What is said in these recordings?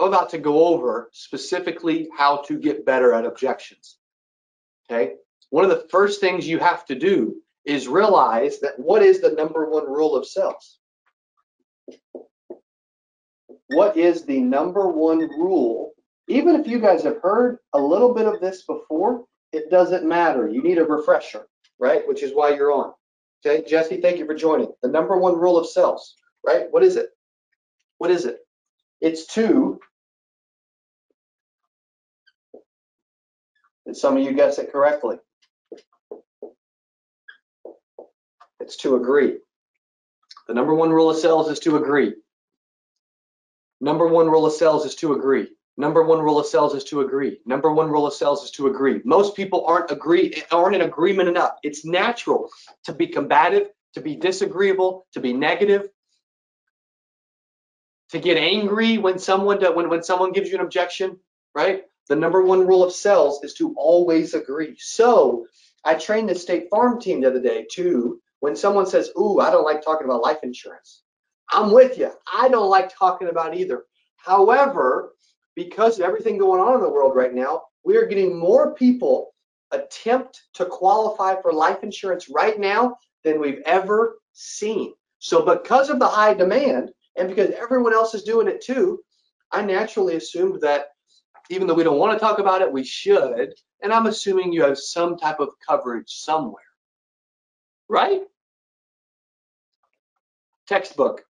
I'm about to go over specifically how to get better at objections. Okay. One of the first things you have to do is realize that what is the number one rule of sales? What is the number one rule? Even if you guys have heard a little bit of this before, it doesn't matter. You need a refresher, right? Which is why you're on. Okay, Jesse, thank you for joining. The number one rule of sales, right? What is it? What is it? It's to Did some of you guess it correctly? It's to agree. The number one rule of sales is to agree. Number one rule of sales is to agree. Number one rule of sales is to agree. Number one rule of sales is to agree. Most people aren't agree aren't in agreement enough. It's natural to be combative, to be disagreeable, to be negative, to get angry when someone when when someone gives you an objection, right? The number one rule of sales is to always agree. So I trained the State Farm team the other day too. When someone says, "Ooh, I don't like talking about life insurance," I'm with you. I don't like talking about either. However, because of everything going on in the world right now, we are getting more people attempt to qualify for life insurance right now than we've ever seen. So because of the high demand and because everyone else is doing it too, I naturally assumed that even though we don't want to talk about it, we should. And I'm assuming you have some type of coverage somewhere, right? Textbook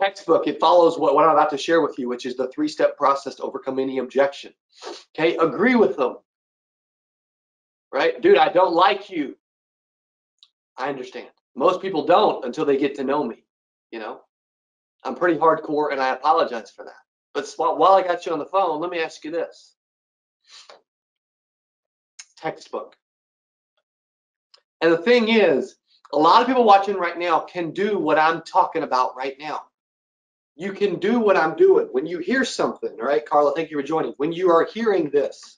textbook, it follows what, what I'm about to share with you, which is the three-step process to overcome any objection. Okay, agree with them. Right? Dude, I don't like you. I understand. Most people don't until they get to know me, you know? I'm pretty hardcore and I apologize for that. But while I got you on the phone, let me ask you this. Textbook. And the thing is, a lot of people watching right now can do what I'm talking about right now you can do what I'm doing. When you hear something, all right, Carla, thank you for joining. When you are hearing this,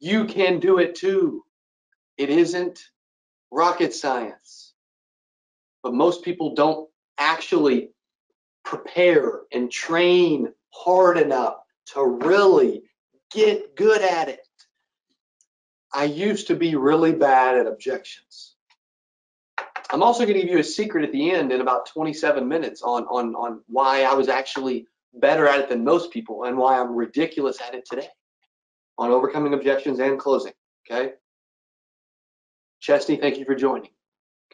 you can do it too. It isn't rocket science. But most people don't actually prepare and train hard enough to really get good at it. I used to be really bad at objections. I'm also going to give you a secret at the end in about 27 minutes on, on, on why I was actually better at it than most people and why I'm ridiculous at it today on overcoming objections and closing. Okay. Chesney, thank you for joining.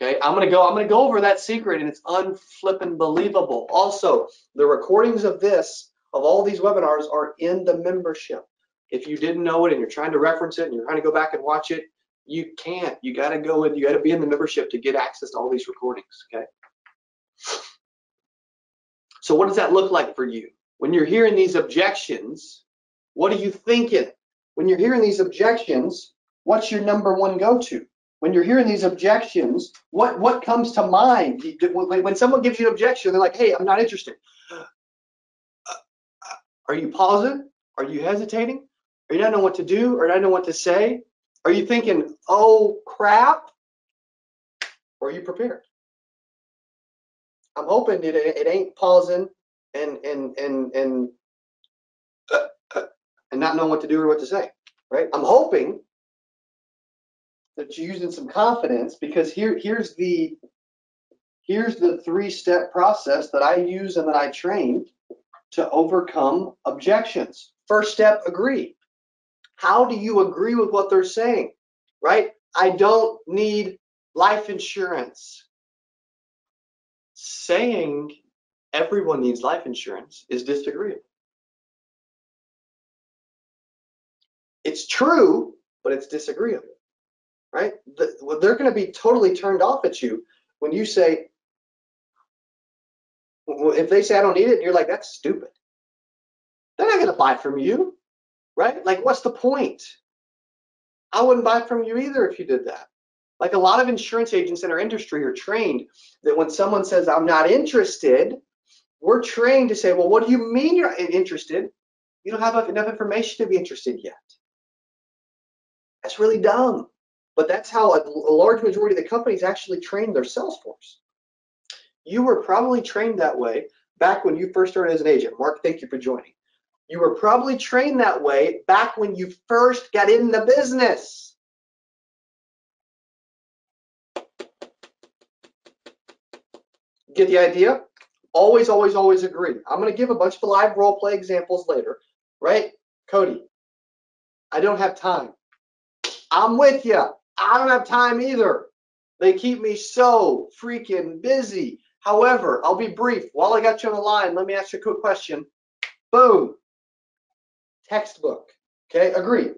Okay, I'm gonna go. I'm gonna go over that secret, and it's unflippin' believable. Also, the recordings of this, of all these webinars, are in the membership. If you didn't know it and you're trying to reference it and you're trying to go back and watch it, you can't. You got to go in. You got to be in the membership to get access to all these recordings. Okay. So what does that look like for you? When you're hearing these objections, what are you thinking? When you're hearing these objections, what's your number one go-to? When you're hearing these objections, what what comes to mind? When someone gives you an objection, they're like, "Hey, I'm not interested." Are you pausing? Are you hesitating? Are you not know what to do or not know what to say? Are you thinking, oh crap? Or are you prepared? I'm hoping it, it ain't pausing and and and and uh, uh, and not knowing what to do or what to say, right? I'm hoping that you're using some confidence because here here's the here's the three-step process that I use and that I train to overcome objections. First step, agree. How do you agree with what they're saying? Right? I don't need life insurance. Saying everyone needs life insurance is disagreeable. It's true, but it's disagreeable, right? The, well, they're going to be totally turned off at you when you say, if they say I don't need it, you're like, that's stupid. They're not going to buy from you right? Like, what's the point? I wouldn't buy from you either if you did that. Like a lot of insurance agents in our industry are trained that when someone says, I'm not interested, we're trained to say, well, what do you mean you're interested? You don't have enough information to be interested yet. That's really dumb. But that's how a, a large majority of the companies actually train their sales force. You were probably trained that way back when you first started as an agent. Mark, thank you for joining. You were probably trained that way back when you first got in the business. Get the idea? Always, always, always agree. I'm going to give a bunch of live role play examples later, right? Cody, I don't have time. I'm with you. I don't have time either. They keep me so freaking busy. However, I'll be brief. While I got you on the line, let me ask you a quick question. Boom. Textbook. Okay, agree.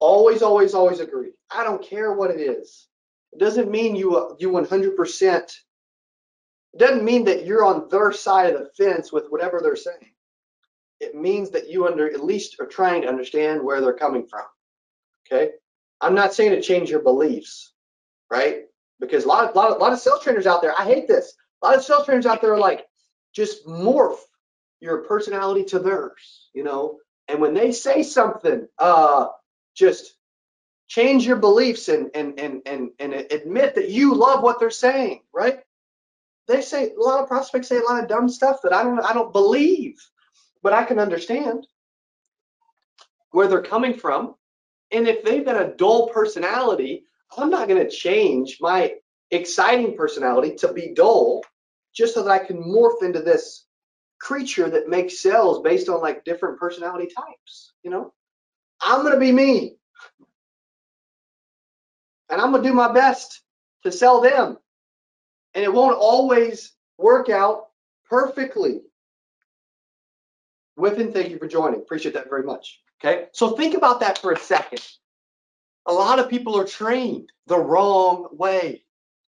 Always, always, always agree. I don't care what it is. It doesn't mean you you 100% it doesn't mean that you're on their side of the fence with whatever they're saying. It means that you under at least are trying to understand where they're coming from. Okay. I'm not saying to change your beliefs, right? Because a lot of, lot of, lot of sales trainers out there, I hate this. A lot of sales trainers out there are like, just morph your personality to theirs, you know. And when they say something, uh, just change your beliefs and and and and and admit that you love what they're saying, right? they say a lot of prospects say a lot of dumb stuff that I don't I don't believe, but I can understand where they're coming from. And if they've got a dull personality, I'm not going to change my exciting personality to be dull just so that I can morph into this creature that makes sales based on like different personality types, you know? I'm going to be me. And I'm going to do my best to sell them and it won't always work out perfectly. Within, thank you for joining. Appreciate that very much. Okay, so think about that for a second. A lot of people are trained the wrong way.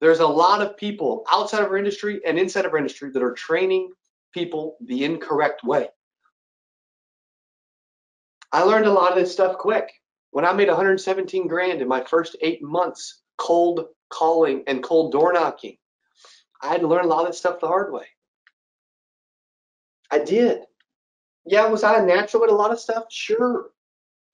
There's a lot of people outside of our industry and inside of our industry that are training people the incorrect way. I learned a lot of this stuff quick. When I made 117 grand in my first eight months cold calling and cold door knocking, I had to learn a lot of this stuff the hard way. I did. Yeah, was I a natural at a lot of stuff? Sure.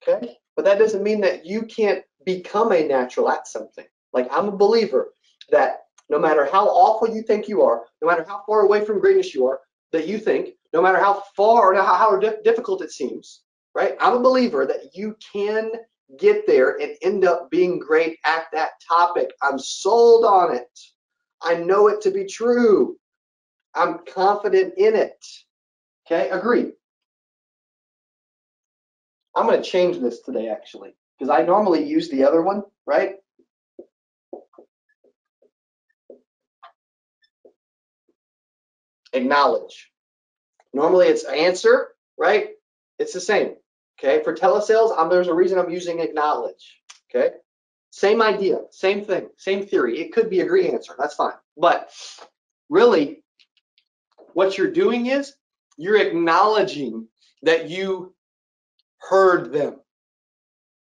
Okay. But that doesn't mean that you can't become a natural at something. Like I'm a believer that no matter how awful you think you are, no matter how far away from greatness you are, that you think, no matter how far or how, how difficult it seems, right? I'm a believer that you can get there and end up being great at that topic. I'm sold on it. I know it to be true. I'm confident in it. Okay, agree. I'm going to change this today actually because I normally use the other one, right? Acknowledge. Normally it's answer, right? It's the same. Okay, for telesales, I'm, there's a reason I'm using acknowledge. Okay, same idea, same thing, same theory. It could be agree answer, that's fine. But really, what you're doing is you're acknowledging that you heard them.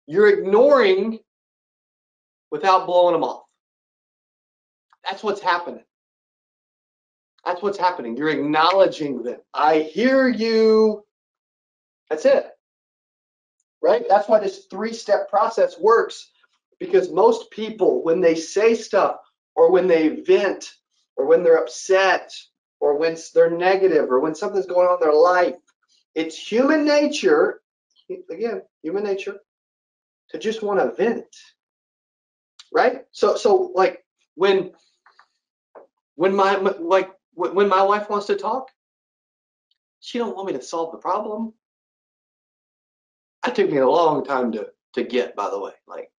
You're ignoring without blowing them off. That's what's happening. That's what's happening. You're acknowledging them. I hear you. That's it. Right? That's why this three step process works because most people, when they say stuff or when they vent or when they're upset or when they're negative or when something's going on in their life, it's human nature, again, human nature, to just want to vent. Right? So, so like when when my like when my wife wants to talk, she don't want me to solve the problem. That took me a long time to to get, by the way. Like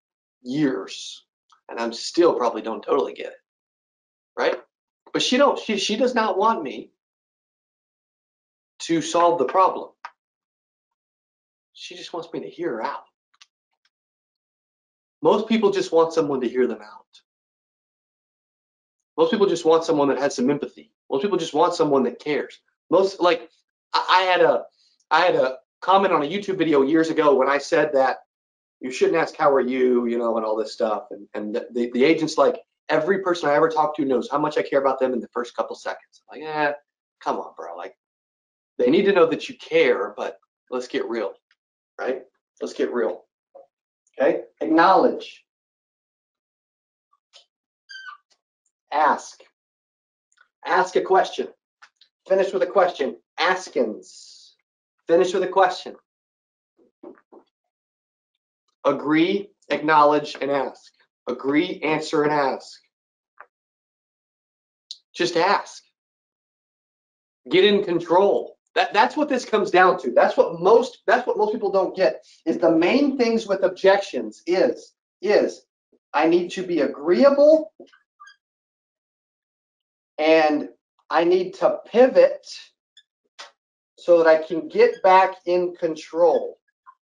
years, and I'm still probably don't totally get it, right? But she don't. She she does not want me to solve the problem. She just wants me to hear her out. Most people just want someone to hear them out. Most people just want someone that has some empathy. Most people just want someone that cares. Most like I, had a I had a comment on a YouTube video years ago when I said that you shouldn't ask how are you, you know, and all this stuff. And and the, the agent's like, every person I ever talk to knows how much I care about them in the first couple seconds. I'm like, eh, come on, bro. Like, they need to know that you care, but let's get real, right? Let's get real. Okay? Acknowledge. Ask. Ask a question. finish with a question. Askins. Finish with a question. Agree, acknowledge, and ask. Agree, answer, and ask. Just ask. Get in control. That, that's what this comes down to. That's what most that's what most people don't get is the main things with objections is is I need to be agreeable and I need to pivot so that I can get back in control.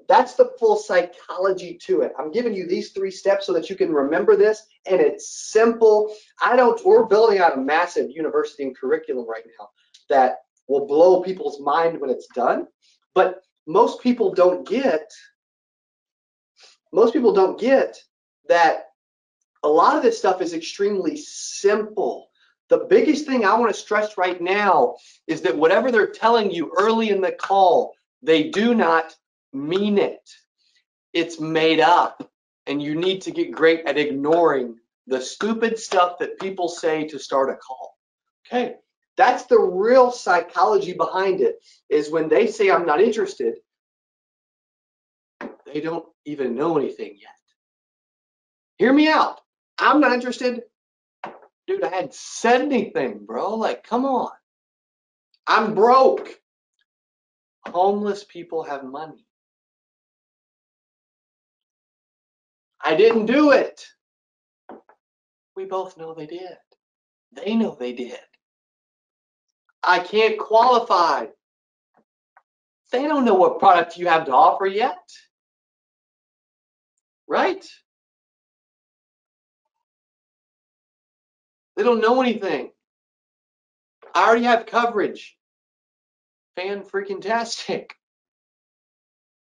That's the full psychology to it. I'm giving you these three steps so that you can remember this, and it's simple. I don't, we're building out a massive university and curriculum right now that will blow people's mind when it's done. But most people don't get, most people don't get that a lot of this stuff is extremely simple. The biggest thing I want to stress right now is that whatever they're telling you early in the call, they do not mean it. It's made up. And you need to get great at ignoring the stupid stuff that people say to start a call. Okay. That's the real psychology behind it is when they say I'm not interested, they don't even know anything yet. Hear me out. I'm not interested. Dude, I hadn't said anything, bro. Like, come on. I'm broke. Homeless people have money. I didn't do it. We both know they did. They know they did. I can't qualify. They don't know what product you have to offer yet. Right? They don't know anything. I already have coverage. Fan freaking tastic.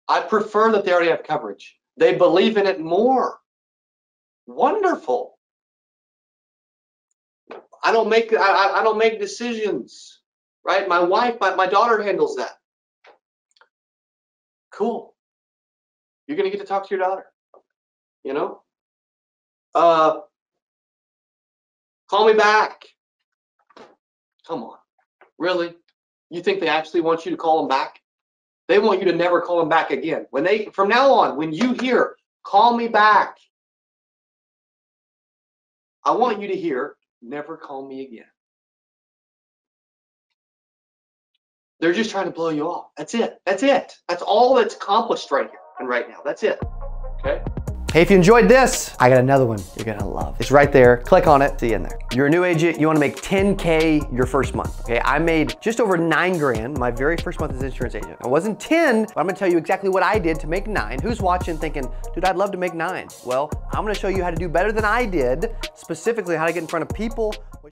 I prefer that they already have coverage. They believe in it more. Wonderful. I don't make I, I don't make decisions, right? My wife, my, my daughter handles that. Cool. You're gonna get to talk to your daughter. You know? Uh call me back. Come on. Really? You think they actually want you to call them back? They want you to never call them back again. When they from now on, when you hear, call me back, I want you to hear, never call me again. They're just trying to blow you off. That's it. That's it. That's all that's accomplished right here and right now. That's it. Okay? Hey, if you enjoyed this, I got another one you're gonna love. It's right there. Click on it, see you in there. You're a new agent, you wanna make 10K your first month, okay? I made just over nine grand my very first month as an insurance agent. I wasn't 10, but I'm gonna tell you exactly what I did to make nine. Who's watching thinking, dude, I'd love to make nine? Well, I'm gonna show you how to do better than I did, specifically how to get in front of people